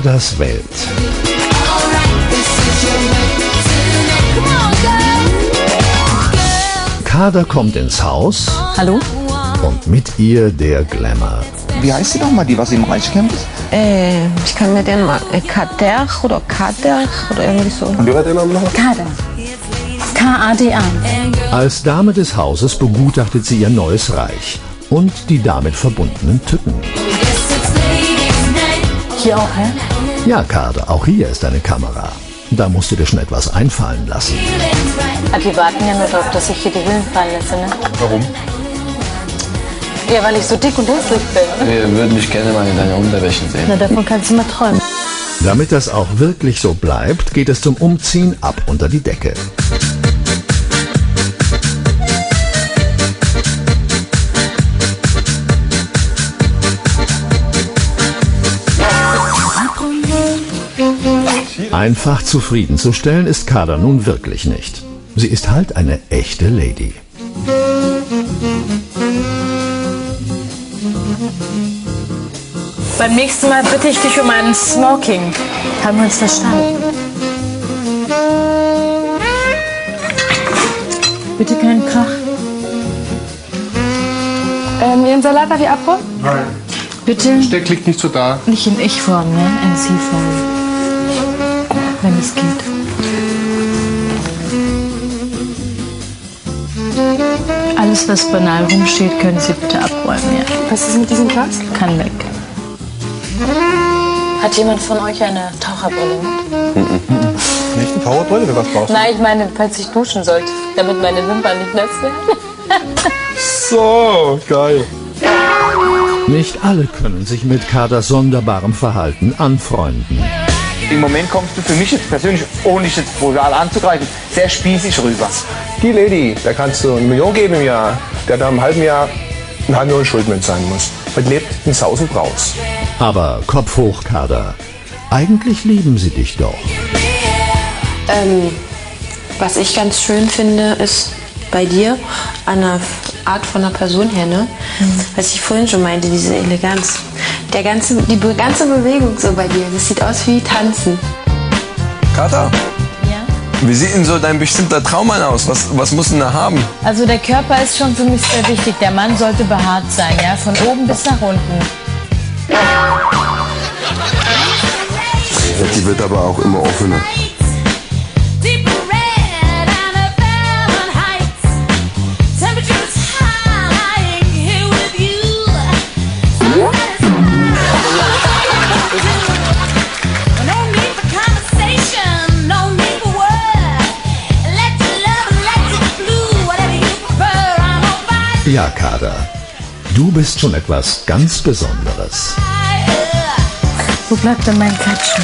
Kaders Welt. Kader kommt ins Haus Hallo? und mit ihr der Glamour. Wie heißt sie nochmal, die was im Reich kämpft? Äh, ich kann mir den mal. Äh, Kader oder Kader oder irgendwie so. Und wie war der Name nochmal? Kader. K-A-D-A. Als Dame des Hauses begutachtet sie ihr neues Reich und die damit verbundenen Tücken. Hier auch, hä? Ja, Kader, auch hier ist eine Kamera. Da musst du dir schon etwas einfallen lassen. Die warten ja nur darauf, dass ich hier die Willen fallen lasse, ne? Warum? Ja, weil ich so dick und hässlich bin. Wir würden dich gerne mal in deiner Unterwäsche sehen. Na, davon kannst du mal träumen. Damit das auch wirklich so bleibt, geht es zum Umziehen ab unter die Decke. Einfach zufriedenzustellen ist Kader nun wirklich nicht. Sie ist halt eine echte Lady. Beim nächsten Mal bitte ich dich um einen Smoking. Haben wir uns verstanden? Bitte keinen Krach. Ähm, Ihren Salat darf ich abholen? Bitte Der klickt nicht so da. nicht in Ich-Form, ne? In Sie-Form. Wenn es geht. Alles, was banal rumsteht, können Sie bitte abräumen, ja. Was ist mit diesem Glas? Kann weg. Hat jemand von euch eine Taucherbrille mit? Nicht eine Powerbrille oder was brauchst du? Nein, ich meine, falls ich duschen sollte, damit meine Wimpern nicht nass werden. So, geil. Nicht alle können sich mit Kaders sonderbarem Verhalten anfreunden. Im Moment kommst du für mich jetzt persönlich, ohne dich jetzt brutal anzugreifen, sehr spießig rüber. Die Lady, da kannst du eine Million geben im Jahr, der da im halben Jahr eine halbe Million Schulden sein muss. Und lebt in Saus und Braus. Aber Kopf hoch, Kader. Eigentlich lieben sie dich doch. Ähm, was ich ganz schön finde, ist bei dir an der Art von der Person her, ne? Was ich vorhin schon meinte, diese Eleganz. Der ganze, die be ganze Bewegung so bei dir, das sieht aus wie Tanzen. Kater, Ja? wie sieht denn so dein bestimmter Traummann aus? Was, was muss denn er haben? Also der Körper ist schon für mich sehr wichtig. Der Mann sollte behaart sein, ja, von oben bis nach unten. Die wird aber auch immer offener. Ja, Kader. Du bist schon etwas ganz Besonderes. Wo bleibt denn mein Katschen?